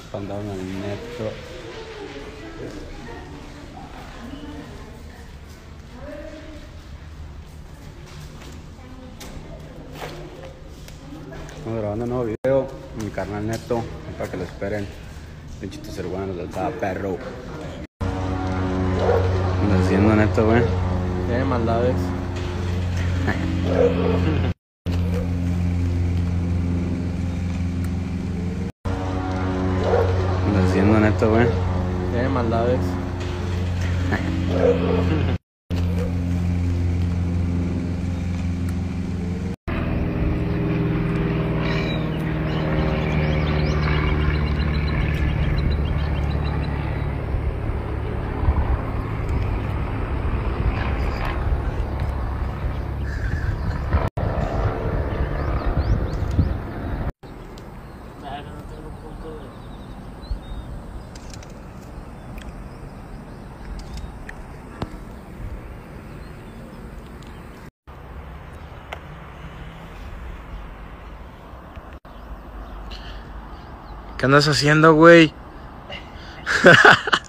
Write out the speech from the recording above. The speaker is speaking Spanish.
Pandaron al neto. Estamos grabando un nuevo video. Mi carnal neto. Para que lo esperen. Pinchito ser bueno, del perro. Andas haciendo neto, güey. Tiene maldades. Andas haciendo neto, güey. Tiene maldades. ¿Qué andas haciendo, güey?